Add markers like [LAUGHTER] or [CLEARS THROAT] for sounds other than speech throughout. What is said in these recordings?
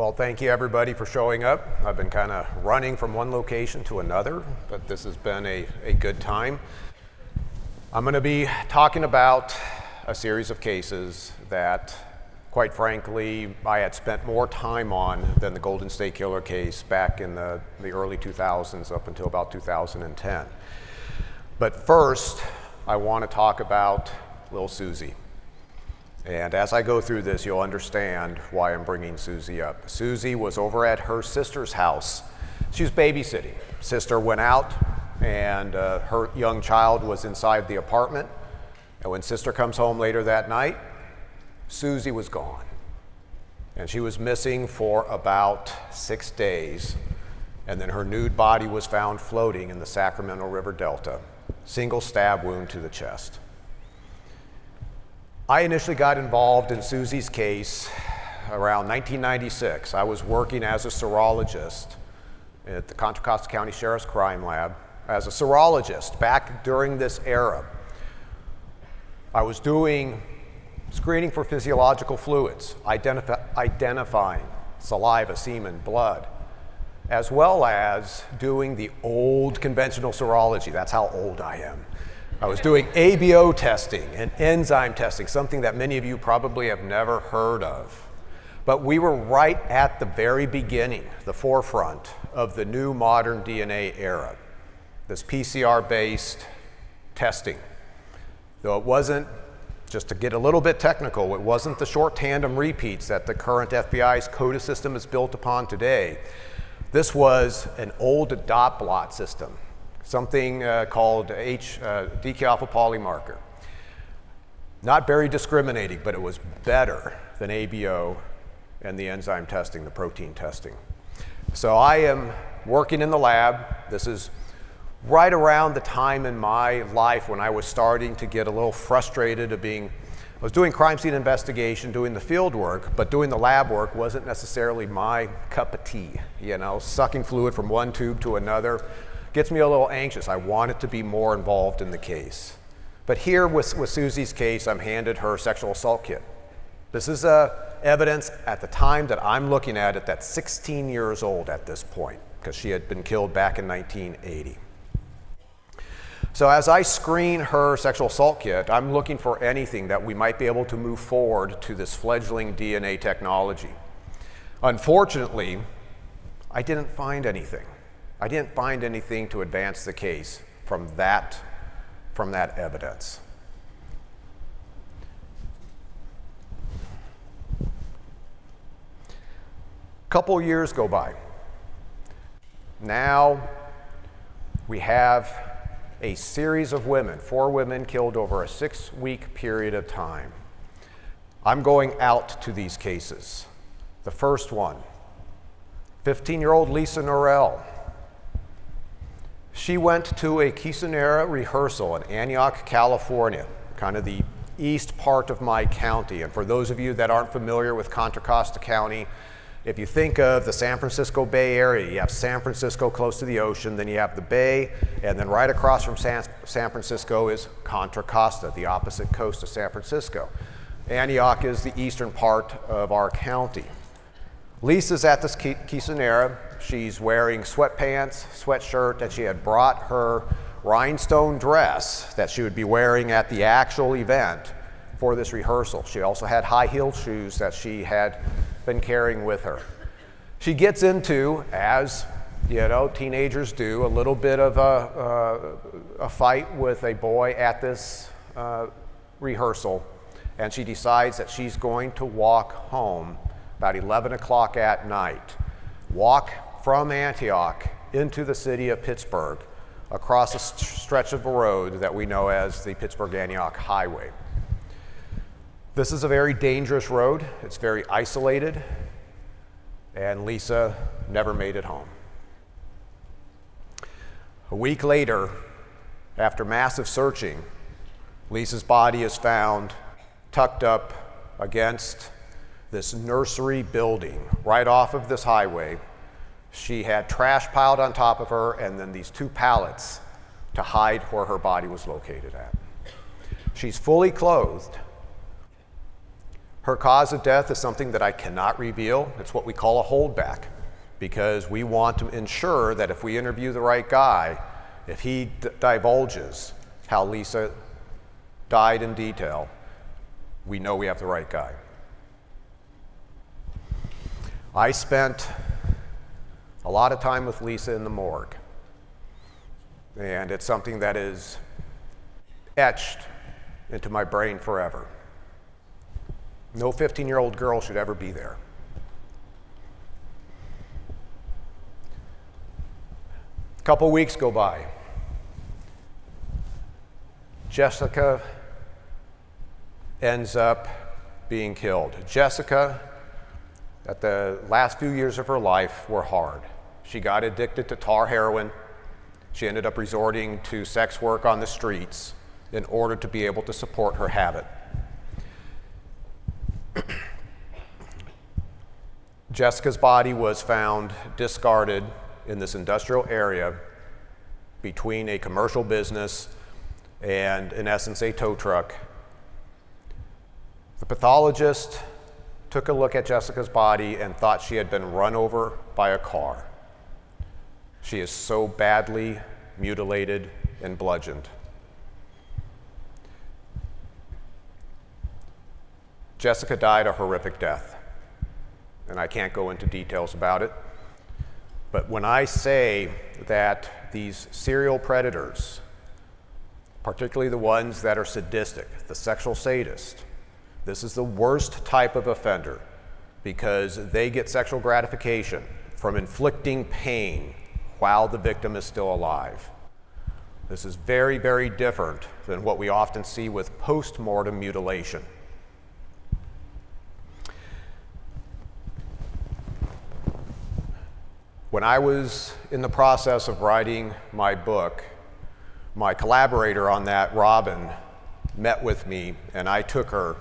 Well, thank you everybody for showing up. I've been kind of running from one location to another, but this has been a, a good time. I'm going to be talking about a series of cases that, quite frankly, I had spent more time on than the Golden State Killer case back in the, the early 2000s up until about 2010. But first, I want to talk about Little Susie. And as I go through this, you'll understand why I'm bringing Susie up. Susie was over at her sister's house. She was babysitting. Sister went out, and uh, her young child was inside the apartment. And when sister comes home later that night, Susie was gone. And she was missing for about six days. And then her nude body was found floating in the Sacramento River Delta, single stab wound to the chest. I initially got involved in Susie's case around 1996. I was working as a serologist at the Contra Costa County Sheriff's Crime Lab as a serologist back during this era. I was doing screening for physiological fluids, identifying saliva, semen, blood, as well as doing the old conventional serology. That's how old I am. I was doing ABO testing and enzyme testing, something that many of you probably have never heard of. But we were right at the very beginning, the forefront of the new modern DNA era, this PCR based testing. Though it wasn't, just to get a little bit technical, it wasn't the short tandem repeats that the current FBI's CODIS system is built upon today. This was an old dot blot system something uh, called H, uh, alpha polymarker. Not very discriminating, but it was better than ABO and the enzyme testing, the protein testing. So I am working in the lab. This is right around the time in my life when I was starting to get a little frustrated of being, I was doing crime scene investigation, doing the field work, but doing the lab work wasn't necessarily my cup of tea. You know, sucking fluid from one tube to another, gets me a little anxious. I wanted to be more involved in the case. But here with, with Susie's case, I'm handed her sexual assault kit. This is uh, evidence at the time that I'm looking at it that's 16 years old at this point, because she had been killed back in 1980. So as I screen her sexual assault kit, I'm looking for anything that we might be able to move forward to this fledgling DNA technology. Unfortunately, I didn't find anything. I didn't find anything to advance the case from that, from that evidence. A couple years go by. Now we have a series of women, four women killed over a six week period of time. I'm going out to these cases. The first one, 15 year old Lisa Norell, she went to a quinceanera rehearsal in Antioch, California, kind of the east part of my county. And for those of you that aren't familiar with Contra Costa County, if you think of the San Francisco Bay Area, you have San Francisco close to the ocean, then you have the bay, and then right across from San, San Francisco is Contra Costa, the opposite coast of San Francisco. Antioch is the eastern part of our county. Lisa's at this quinceanera. She's wearing sweatpants, sweatshirt, and she had brought her rhinestone dress that she would be wearing at the actual event for this rehearsal. She also had high heeled shoes that she had been carrying with her. She gets into, as you know, teenagers do, a little bit of a, a fight with a boy at this uh, rehearsal, and she decides that she's going to walk home about 11 o'clock at night, walk from Antioch into the city of Pittsburg across a stretch of a road that we know as the Pittsburg Antioch Highway. This is a very dangerous road, it's very isolated, and Lisa never made it home. A week later, after massive searching, Lisa's body is found tucked up against this nursery building right off of this highway. She had trash piled on top of her and then these two pallets to hide where her body was located at. She's fully clothed. Her cause of death is something that I cannot reveal. It's what we call a holdback because we want to ensure that if we interview the right guy, if he divulges how Lisa died in detail, we know we have the right guy. I spent a lot of time with Lisa in the morgue, and it's something that is etched into my brain forever. No 15 year old girl should ever be there. A couple weeks go by. Jessica ends up being killed. Jessica, at the last few years of her life, were hard. She got addicted to tar heroin. She ended up resorting to sex work on the streets in order to be able to support her habit. [CLEARS THROAT] Jessica's body was found discarded in this industrial area between a commercial business and, in essence, a tow truck. The pathologist took a look at Jessica's body and thought she had been run over by a car. She is so badly mutilated and bludgeoned. Jessica died a horrific death, and I can't go into details about it. But when I say that these serial predators, particularly the ones that are sadistic, the sexual sadist, this is the worst type of offender because they get sexual gratification from inflicting pain while the victim is still alive. This is very, very different than what we often see with post mortem mutilation. When I was in the process of writing my book, my collaborator on that, Robin, met with me, and I took her,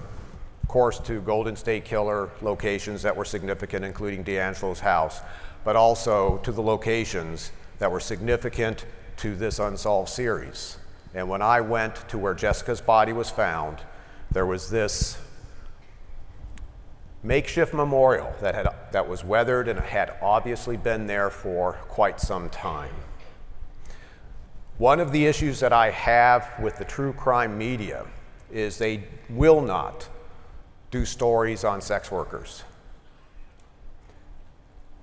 course, to Golden State Killer locations that were significant, including DeAngelo's house, but also to the locations that were significant to this unsolved series. And when I went to where Jessica's body was found, there was this makeshift memorial that, had, that was weathered and had obviously been there for quite some time. One of the issues that I have with the true crime media is they will not do stories on sex workers.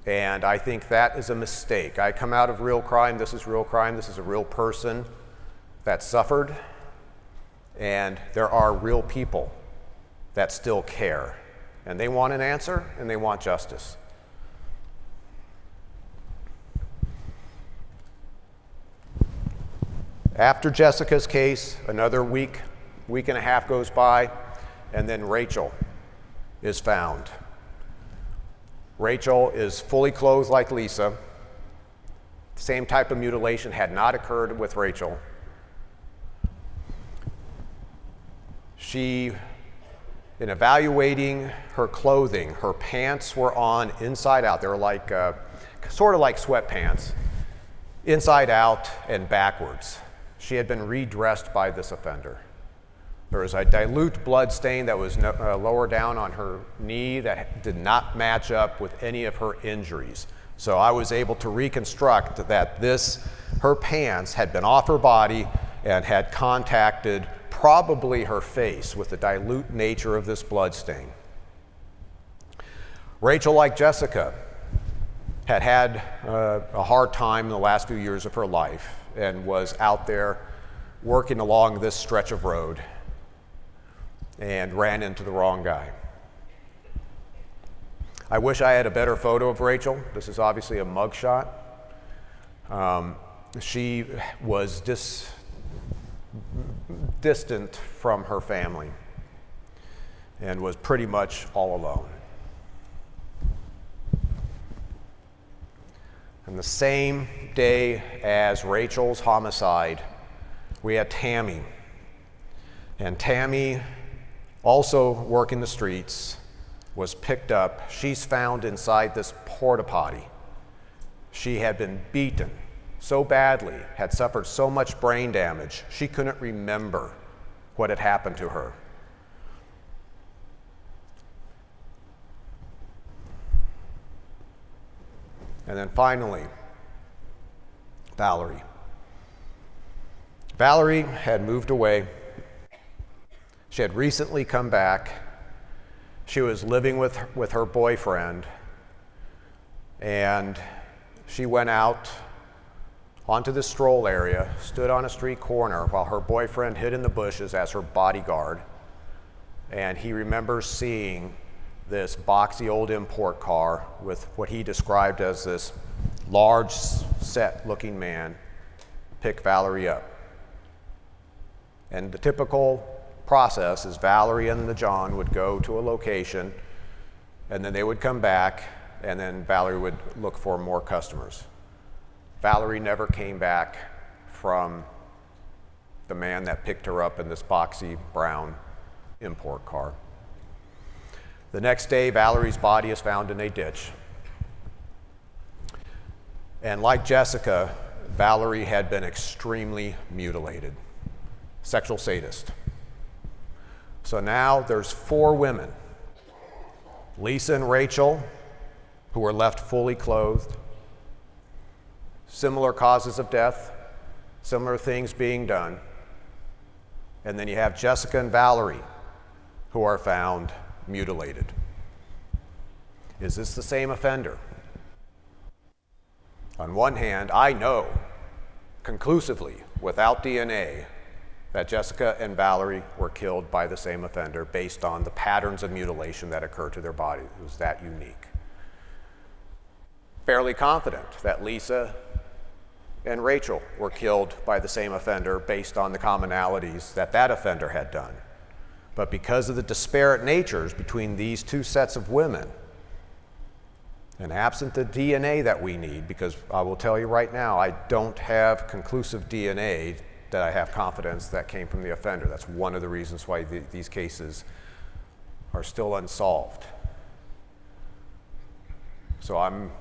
And I think that is a mistake. I come out of real crime. This is real crime. This is a real person that suffered. And there are real people that still care and they want an answer and they want justice. After Jessica's case, another week, week and a half goes by, and then Rachel is found. Rachel is fully clothed like Lisa. Same type of mutilation had not occurred with Rachel. She in evaluating her clothing, her pants were on inside out. They were like, uh, sort of like sweatpants, inside out and backwards. She had been redressed by this offender. There was a dilute blood stain that was no, uh, lower down on her knee that did not match up with any of her injuries. So I was able to reconstruct that this, her pants had been off her body and had contacted probably her face with the dilute nature of this blood stain. Rachel, like Jessica, had had uh, a hard time in the last few years of her life and was out there working along this stretch of road and ran into the wrong guy. I wish I had a better photo of Rachel. This is obviously a mugshot. Um, she was dis, distant from her family and was pretty much all alone. And the same day as Rachel's homicide, we had Tammy. And Tammy, also working the streets, was picked up. She's found inside this porta potty. She had been beaten so badly, had suffered so much brain damage, she couldn't remember what had happened to her. And then finally, Valerie. Valerie had moved away she had recently come back. She was living with, with her boyfriend, and she went out onto the stroll area, stood on a street corner while her boyfriend hid in the bushes as her bodyguard. And he remembers seeing this boxy old import car with what he described as this large set looking man pick Valerie up. And the typical process is Valerie and the John would go to a location and then they would come back and then Valerie would look for more customers. Valerie never came back from the man that picked her up in this boxy brown import car. The next day, Valerie's body is found in a ditch. And like Jessica, Valerie had been extremely mutilated, sexual sadist. So now there's four women Lisa and Rachel, who were left fully clothed, similar causes of death, similar things being done. And then you have Jessica and Valerie, who are found mutilated. Is this the same offender? On one hand, I know conclusively, without DNA, that Jessica and Valerie were killed by the same offender based on the patterns of mutilation that occurred to their body. It was that unique. Fairly confident that Lisa and Rachel were killed by the same offender based on the commonalities that that offender had done. But because of the disparate natures between these two sets of women, and absent the DNA that we need, because I will tell you right now, I don't have conclusive DNA that I have confidence that came from the offender. That's one of the reasons why the, these cases are still unsolved. So I'm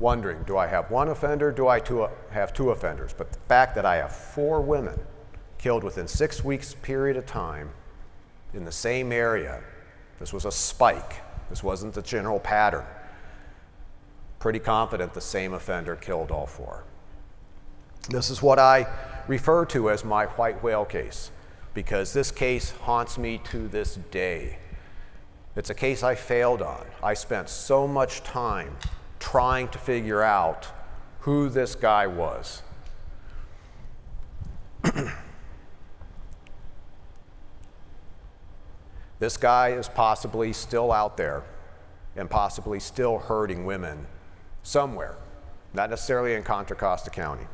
wondering do I have one offender? Do I two, have two offenders? But the fact that I have four women killed within six weeks period of time in the same area, this was a spike. This wasn't the general pattern pretty confident the same offender killed all four. This is what I refer to as my white whale case because this case haunts me to this day. It's a case I failed on. I spent so much time trying to figure out who this guy was. [CLEARS THROAT] this guy is possibly still out there and possibly still hurting women somewhere, not necessarily in Contra Costa County.